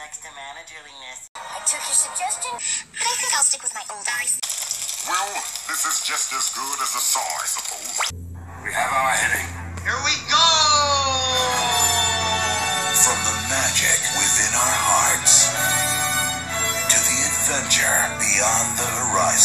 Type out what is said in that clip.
next to managerliness. I took your suggestion, but I think I'll stick with my old eyes. Well, this is just as good as a saw, I suppose. We have our heading. Here we go! From the magic within our hearts to the adventure beyond the horizon.